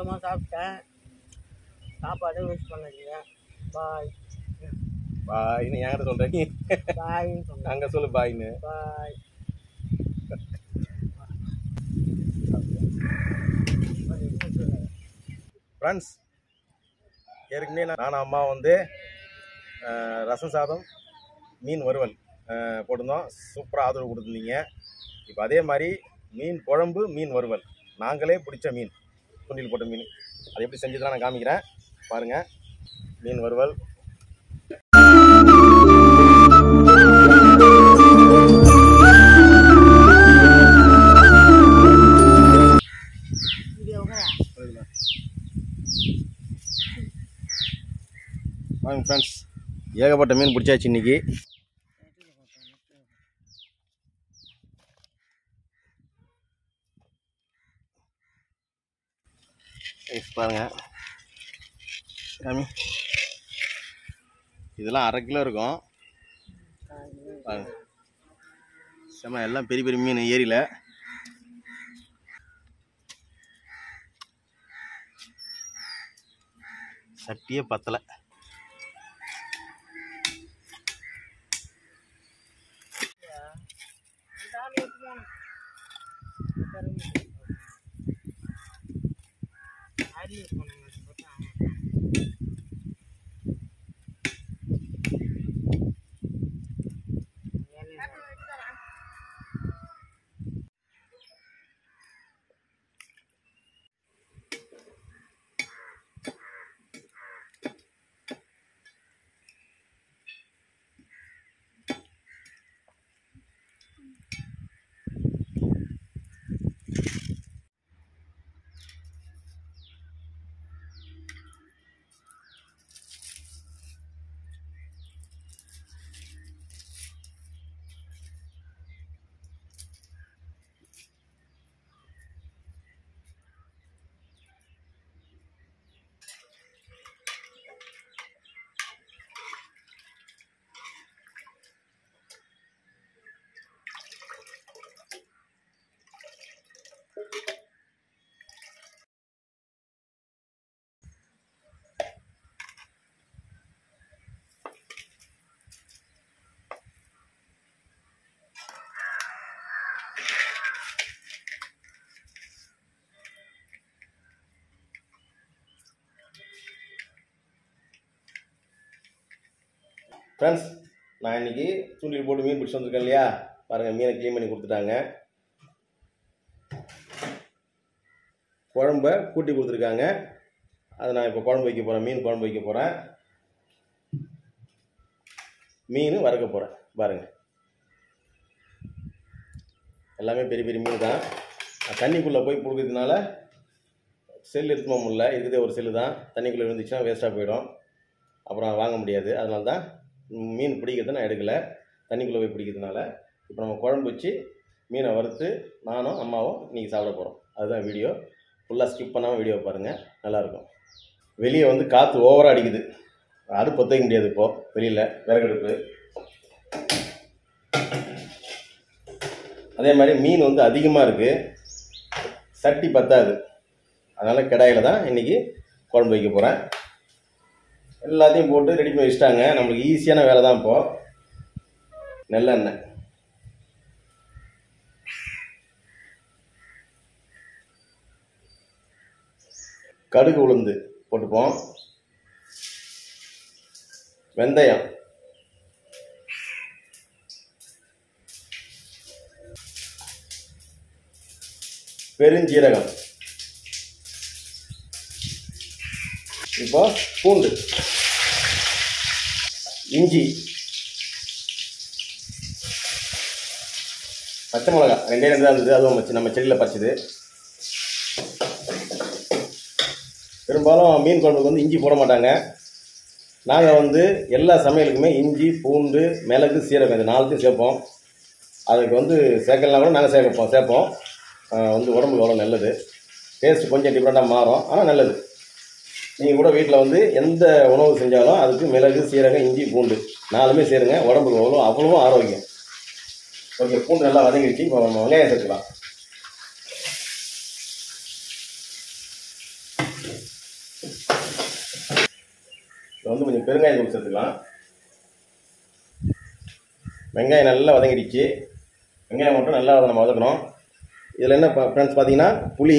மொத்தமாக சாப்பிட்டேன். சாப்பாடு வேஸ்ட் பண்ணாதீங்க பாய் பாய்னு என்கிட்ட சொல்கிறீங்க பாய்ன்னு சொன்னேன். அங்கே சொல்லு பாய்னு பாய் ஃப்ரெண்ட்ஸ் ஏற்கனவே நான் அம்மா வந்து ரசம் சாதம் மீன் வறுவல் போட்டிருந்தோம். சூப்பராக ஆதரவு கொடுத்துருந்தீங்க. இப்போ அதே மாதிரி மீன் குழம்பு மீன் வறுவல். நாங்களே பிடிச்ச மீன். தூண்டில் போட்ட மீன். அதை எப்படி செஞ்சதுலாம் நான் காமிக்கிறேன். பாருங்கள் மீன் வறுவல். வாங்க ஃப்ரெண்ட்ஸ் ஏகப்பட்ட மீன் பிடிச்சாச்சு இன்னைக்கு. Guys, பாருங்கள் காமி இதெல்லாம் அரை கிலோ இருக்கும் செம்ம எல்லாம் பெரிய பெரிய மீன் ஏரியில் சட்டியே பத்தலை Yeah. ஃப்ரெண்ட்ஸ் நான் இன்னைக்கு தூண்டில் போட்டு மீன் பிடிச்சி வந்திருக்கேன் இல்லையா? பாருங்கள் மீனை க்ளீன் பண்ணி கொடுத்துட்டாங்க. குழம்ப கூட்டி கொடுத்துருக்காங்க. அதை நான் இப்போ குழம்பு வைக்க போகிறேன் மீன் குழம்பு வைக்க போகிறேன் மீன் வறுக்க போகிறேன் பாருங்கள் எல்லாமே பெரிய பெரிய மீன் தான். தண்ணிக்குள்ளே போய் பிடிக்கிறதுனால செல் எடுத்துமா முடியல. இருக்குதே ஒரு செல்லு தான். தண்ணிக்குள்ளே இருந்துச்சுன்னா வேஸ்ட்டாக போயிடும். அப்புறம் வாங்க முடியாது. அதனால தான் மீன் பிடிக்கிறது நான் எடுக்கலை. தண்ணிக்குள்ளே போய் பிடிக்கிறதுனால இப்போ நம்ம குழம்பு வச்சு மீனை வறுத்து நானும் அம்மாவும் இன்றைக்கி சாப்பிட போகிறோம் அதுதான் வீடியோ ஃபுல்லாக ஸ்கிப் பண்ணாமல் வீடியோ பாருங்கள் நல்லாயிருக்கும். வெளியே வந்து காற்று ஓவராக அடிக்குது. அடுப்பு பற்ற முடியாது இப்போது வெளியில் விறகடுப்பு அதே மாதிரி மீன் வந்து அதிகமாக இருக்குது சட்டி பத்தாது. அதனால் கடாயில் தான் இன்றைக்கி குழம்பு வைக்க போகிறேன் எல்லாத்தையும் போட்டு ரெடி பண்ணி வச்சுட்டாங்க. நம்மளுக்கு ஈஸியான வேலை தான் இப்போது நல்லெண்ணெய். கடுகு உளுந்து போட்டுப்போம். வெந்தயம். பெருஞ்சீரகம். இப்போ பூண்டு. இஞ்சி. பச்சை மிளகா. ரெண்டே ரெண்டு தான் இருந்தது. அதுவும் வச்சு நம்ம செடியில் பறிச்சது. பெரும்பாலும் மீன் குழம்புக்கு வந்து இஞ்சி போட மாட்டாங்க. நாங்கள் வந்து எல்லா சமையலுக்குமே இஞ்சி பூண்டு மிளகு சீரகம் இது நாலுத்தையும் சேர்ப்போம். அதுக்கு வந்து சேர்க்கலாம் கூட நாங்கள் சேர்ப்போம் சேர்ப்போம். வந்து உடம்புக்கு அவ்வளோ நல்லது. டேஸ்ட் கொஞ்சம் டிஃப்ரெண்ட்டாக மாறும். ஆனால் நல்லது. நீங்கள் கூட வீட்டில் வந்து எந்த உணவு செஞ்சாலும் அதுக்கு மிளகு சீரகம் இஞ்சி பூண்டு நாலுமே சேருங்க. உடம்புக்கு அவ்வளோ அவ்வளோ ஆரோக்கியம். ஓகே பூண்டு நல்லா வதங்கிடுச்சு. இப்போ நம்ம வெங்காயம் சேர்த்துக்கலாம். இதில் வந்து கொஞ்சம் பெருங்காயம் தூள் சேர்த்துக்கலாம். வெங்காயம் நல்லா வதங்கிடுச்சு. வெங்காயம் மட்டும் நல்லா நம்ம வதக்கணும். இதில் என்ன ஃப்ரெண்ட்ஸ் பார்த்தீங்கன்னா புளி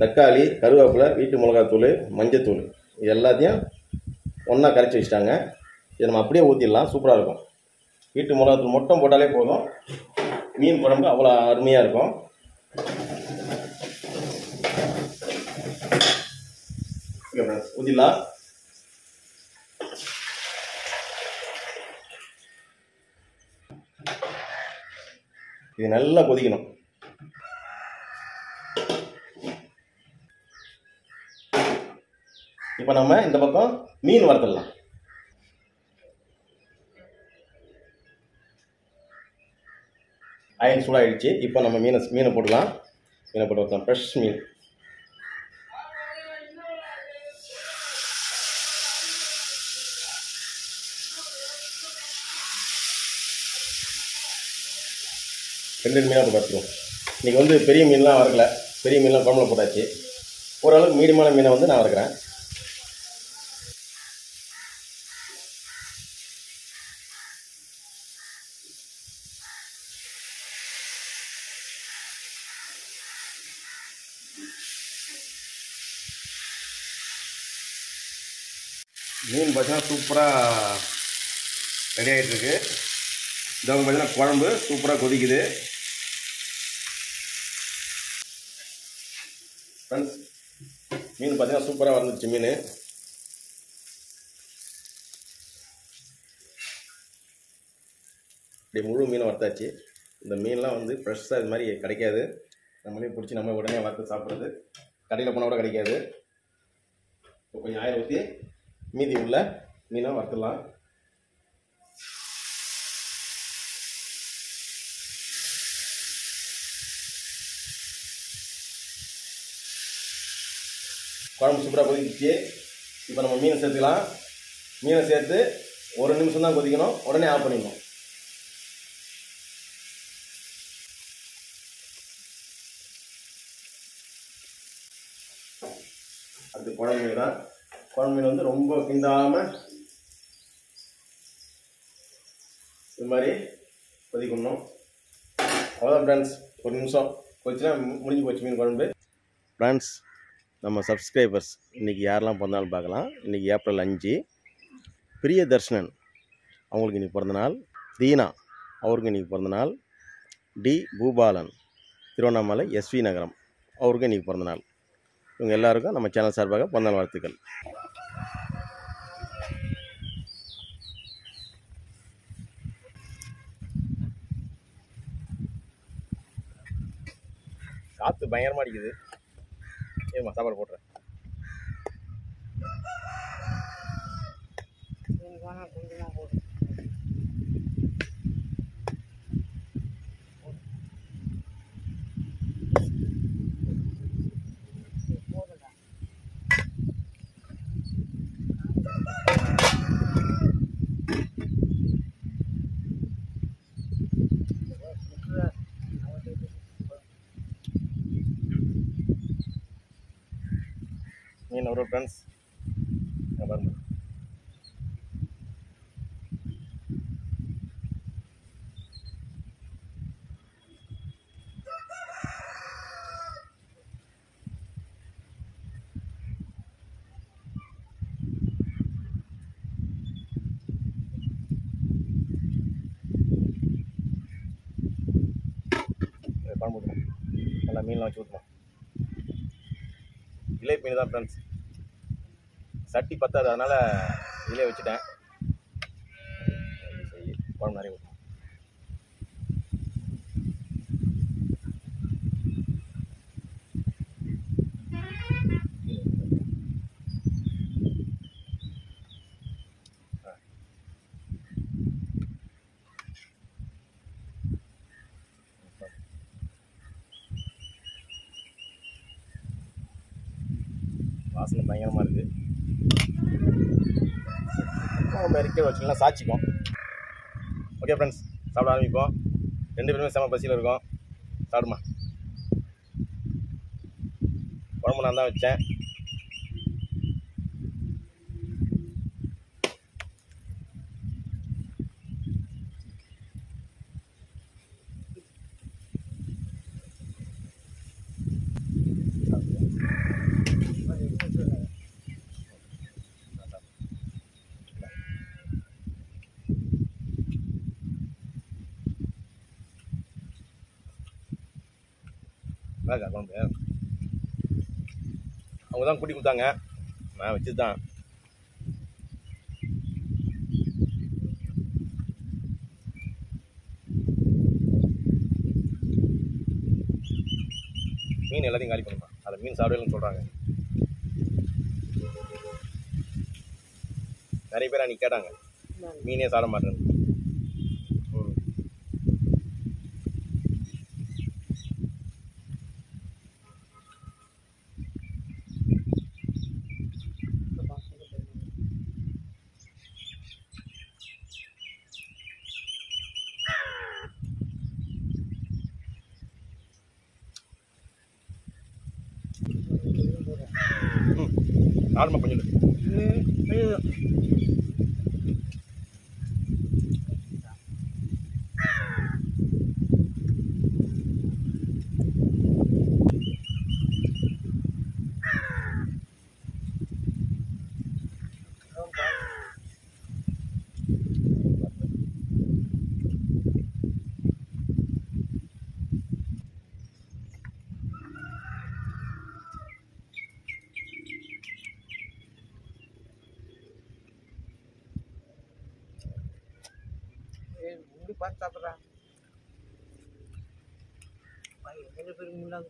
தக்காளி கருவேப்பிலை வீட்டு மிளகாத்தூள் மஞ்சத்தூள். இது எல்லாத்தையும் ஒன்றா கரைச்சி வச்சுட்டாங்க. இதை நம்ம அப்படியே ஊற்றிடலாம் சூப்பராக இருக்கும். வீட்டு மிளகாத்தூள் மட்டும் போட்டாலே போதும். மீன் குழம்பு அவ்வளோ அருமையாக இருக்கும். ஊற்றிடலாம் இது நல்லா கொதிக்கணும். இப்போ நம்ம இந்த பக்கம் மீன் வறுத்துடலாம். அயன் சூடாகிடுச்சு இப்போ நம்ம மீனை மீனை போடலாம் மீனை போட்டு வரலாம் ஃப்ரெஷ் மீன். ரெண்டு ரெண்டு மீனாக போட்டு வச்சுருவோம் இன்றைக்கி வந்து பெரிய மீன்லாம் வறுக்கல. பெரிய மீன்லாம் குழம்புல போட்டாச்சு. ஓரளவுக்கு மீடியமான மீனை வந்து நான் வறுக்கிறேன். மீன் பார்த்தீங்கன்னா சூப்பராக ரெடி ஆகிட்டுருக்கு இருக்கு பார்த்தீங்கன்னா குழம்பு சூப்பராக கொதிக்குது. ஃப்ரெண்ட்ஸ் மீன் பார்த்தீங்கன்னா சூப்பராக வந்துருச்சு மீன். இப்படி முழு மீனை வறுத்தாச்சு. இந்த மீன்லாம் வந்து ஃப்ரெஷ்ஷாக இது மாதிரி கிடைக்காது. நம்மளே பிடிச்சி நம்ம உடனே வறுத்து சாப்பிட்றது. கடையில் போனால் கூட கிடைக்காது. இப்போ கொஞ்சம் ஆயிரம் ஊற்றி மீதி உள்ள மீனை வறுத்துடலாம். குழம்பு சூப்பராக கொதிக்கிச்சு. இப்போ நம்ம மீனை சேர்த்துக்கலாம். மீனை சேர்த்து ஒரு நிமிஷம் தான் கொதிக்கணும். உடனே ஆஃப் பண்ணிக்கணும் அது குழம்பு தான் குழம்பு வந்து ரொம்ப பிந்தாமல் இது மாதிரி கொதிக்கணும். அவ்வளோதான் ஃப்ரெண்ட்ஸ் ஒரு நிமிஷம். கொதிச்சுன்னா முடிஞ்சு போச்சு மீன் குழம்பு. ஃப்ரெண்ட்ஸ் நம்ம சப்ஸ்கிரைபர்ஸ் இன்றைக்கி யாரெல்லாம் பிறந்தாலும் பார்க்கலாம். இன்றைக்கி ஏப்ரல் அஞ்சு. பிரிய தர்ஷனன் அவங்களுக்கு இன்றைக்கி பிறந்தநாள். தீனா அவருக்கு இன்றைக்கி பிறந்தநாள். டி பூபாலன் திருவண்ணாமலை எஸ்வி நகரம் அவருக்கு இன்றைக்கி பிறந்தநாள். இவங்க எல்லாருக்கும் நம்ம சேனல் சார்பாக பிறந்தநாள் வாழ்த்துக்கள். காற்று பயங்கரமாக அடிக்குது. ஏமா சாப்பாடு போட்டுறேன் மீன் ஒரு ஃப்ரெண்ட்ஸ் பாருங்க குழம்பு ஊற்றணும் நல்லா மீன்லாம் வச்சு ஊற்றணும் இலை மீன் தான் ஃப்ரெண்ட்ஸ் சட்டி பத்தாது அதனால் இதிலே வச்சுட்டேன். சரி, குழம்பு நிறைய ஊற்றணும் வாசனை பயங்கரமாக இருக்குது நம்ம இருக்க வச்சுக்கலாம் சாட்சிக்கும் ஓகே ஃப்ரெண்ட்ஸ் சாப்பிட ஆரம்பிப்போம். ரெண்டு பேருமே செம பசியில் இருக்கோம். சாப்பிடுமா? உடம்பு நான் தான் வச்சேன். நல்லா குழம்பு அவங்க தான் கூட்டி கொடுத்தாங்க. நான் வச்சது தான் மீன் எல்லாத்தையும் காலி பண்ணுமா? அதை மீன் சாப்பிடலன்னு சொல்கிறாங்க நிறைய பேர் அன்றைக்கி கேட்டாங்க. மீனே சாப்பிட மாட்டேன்னு. 没没有 bantah perang. Baik, ini bermulang.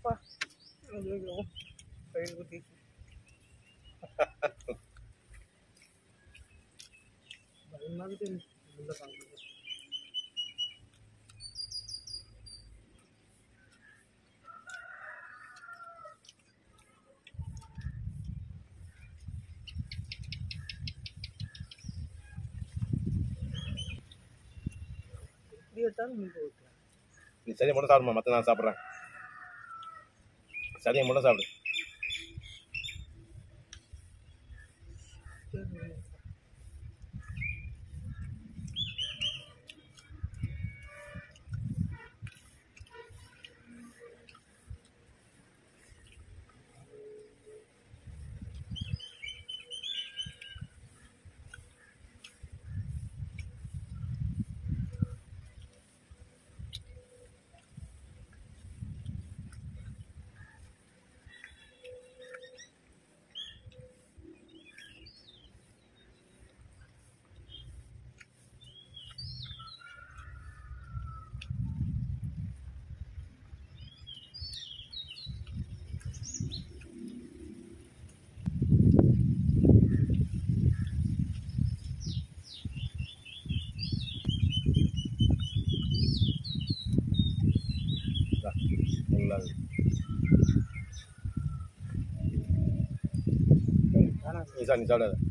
Wah, aduh, aduh. Kain putih. Hahaha. Baik, mari kita. Bunda எடுத்தாலும் மீன் வைக்கலாம் நீ சதையை மட்டும் சாப்பிடுமா மற்ற நான் சாப்பிட்றேன். சரி மட்டும் சாப்பிடு இந்தா, நல்லா இருக்கு. வேணாம் நீ சாப்பிடு நீ சாப்பிடாத நாய்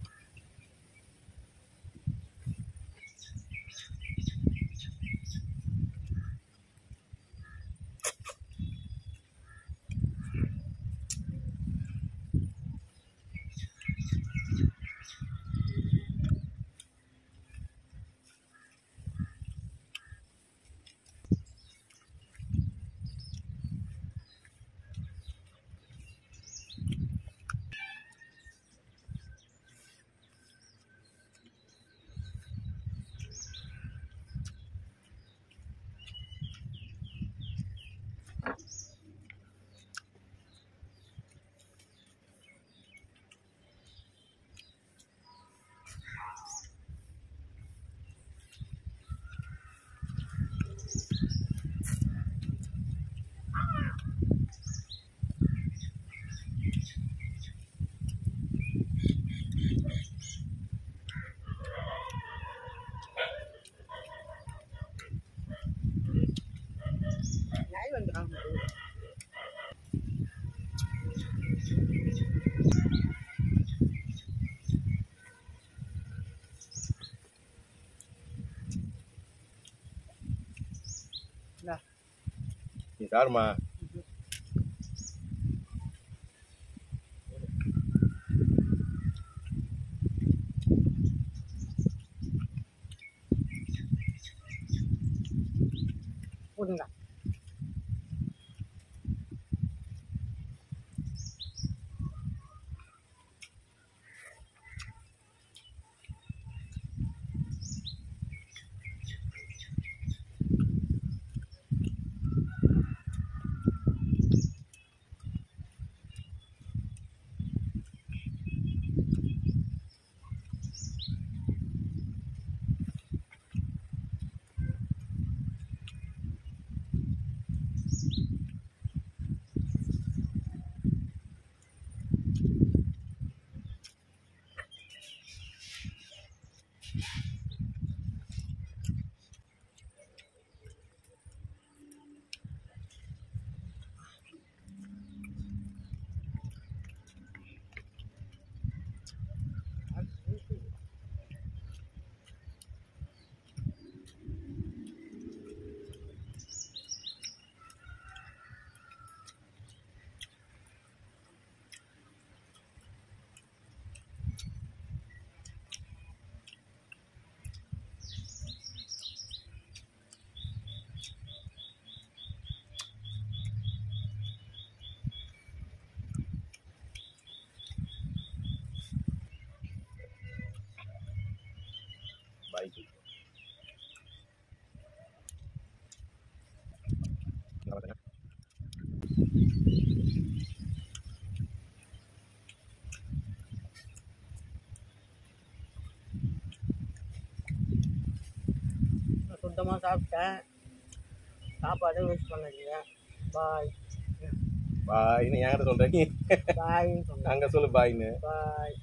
நீ சாப்பிடுமா போடுங்க மொத்தமாக சாப்பிட்டேன். சாப்பாடு வேஸ்ட் பண்ணாதீங்க. பாய் பாய்னு என்கிட்ட பாய்ன்னு சொன்னேன் அங்கே சொல்லு பாய்னு பாய்